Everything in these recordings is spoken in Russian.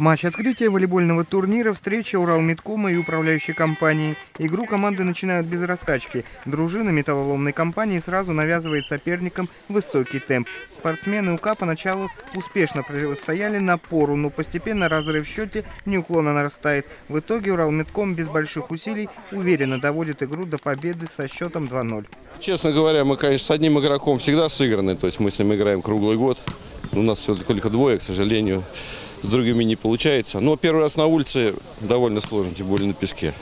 Матч открытия волейбольного турнира, встреча Уралметкома и управляющей компании. Игру команды начинают без раскачки. Дружина металлоломной компании сразу навязывает соперникам высокий темп. Спортсмены УК поначалу успешно противостояли напору, но постепенно разрыв в счете неуклонно нарастает. В итоге Уралметком без больших усилий уверенно доводит игру до победы со счетом 2-0. Честно говоря, мы, конечно, с одним игроком всегда сыграны, то есть мы с ним играем круглый год. У нас только двое, к сожалению с другими не получается. Но первый раз на улице довольно сложно, тем более на песке.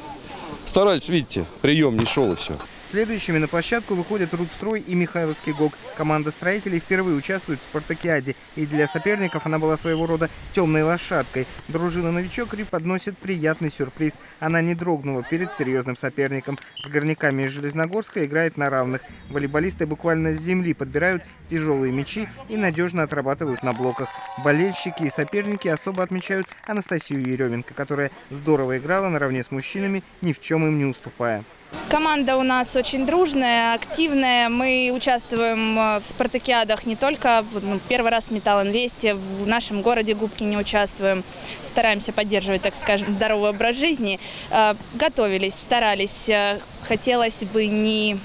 Старались, видите, прием не шел и все. Следующими на площадку выходят Рудстрой и Михайловский ГОК. Команда строителей впервые участвует в спартакиаде, и для соперников она была своего рода темной лошадкой. Дружина «Новичок» преподносит приятный сюрприз. Она не дрогнула перед серьезным соперником. С горняками из Железногорска играет на равных. Волейболисты буквально с земли подбирают тяжелые мячи и надежно отрабатывают на блоках. Болельщики и соперники особо отмечают Анастасию Еременко, которая здорово играла наравне с мужчинами, ни в чем им не уступая. Команда у нас очень дружная, активная. Мы участвуем э, в спартакиадах не только первый раз в Металл Инвесте, в нашем городе Губки не участвуем. Стараемся поддерживать, так скажем, здоровый образ жизни. Э, готовились, старались. Э, хотелось бы не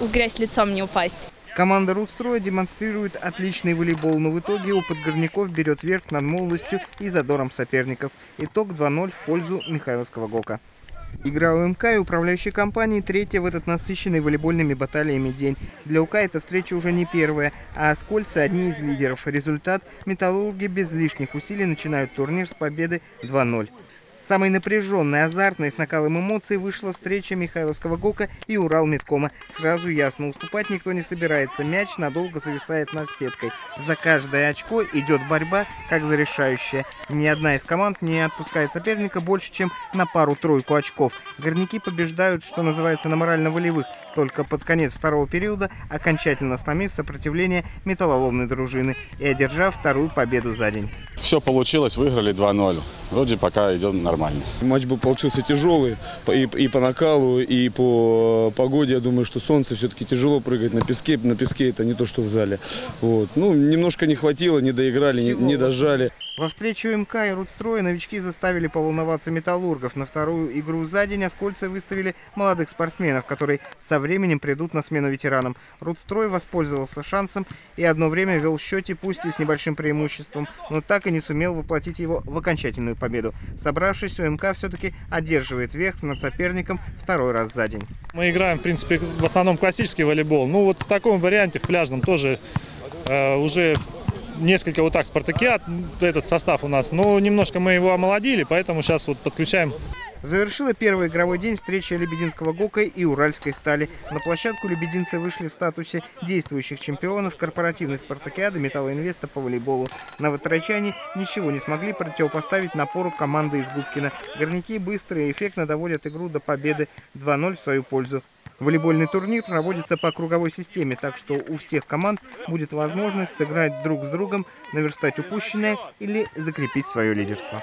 в грязь лицом не упасть. Команда Рудстроя демонстрирует отличный волейбол, но в итоге опыт горняков берет верх над молодостью и задором соперников. Итог 2-0 в пользу Михайловского ГОКа. Игра УМК и управляющей компании третья в этот насыщенный волейбольными баталиями день. Для УК эта встреча уже не первая, а Оскольцы одни из лидеров. Результат – металлурги без лишних усилий начинают турнир с победы 2-0. Самой напряженной, азартной, с накалом эмоций вышла встреча Михайловского ГОКа и Урал Медкома. Сразу ясно, уступать никто не собирается. Мяч надолго зависает над сеткой. За каждое очко идет борьба, как за решающее. Ни одна из команд не отпускает соперника больше, чем на пару-тройку очков. Горняки побеждают, что называется, на морально-волевых. Только под конец второго периода, окончательно сломив сопротивление металлоломной дружины и одержав вторую победу за день. Все получилось, выиграли 2-0. Вроде пока идет нормально. Матч был получился тяжелый и, и по накалу, и по погоде. Я думаю, что солнце все-таки тяжело прыгать на песке. На песке это не то, что в зале. Вот. Ну, немножко не хватило, не доиграли, не, не дожали. Во встречу МК и Рудстроя новички заставили поволноваться металлургов. На вторую игру за день Оскольцы выставили молодых спортсменов, которые со временем придут на смену ветеранам. Рудстрой воспользовался шансом и одно время вел в счете, пусть и с небольшим преимуществом, но так и не сумел воплотить его в окончательную победу. Собравшись, УМК все-таки одерживает верх над соперником второй раз за день. Мы играем, в принципе, в основном классический волейбол. Ну вот в таком варианте, в пляжном, тоже э, уже несколько вот так спартакиад, этот состав у нас, но немножко мы его омолодили, поэтому сейчас вот подключаем Завершила первый игровой день встреча Лебединского ГОКа и Уральской стали. На площадку лебединцы вышли в статусе действующих чемпионов корпоративной спартакиады Металлоинвеста по волейболу. На Новотрачане ничего не смогли противопоставить напору команды из Губкина. Горняки быстро и эффектно доводят игру до победы 2-0 в свою пользу. Волейбольный турнир проводится по круговой системе, так что у всех команд будет возможность сыграть друг с другом, наверстать упущенное или закрепить свое лидерство.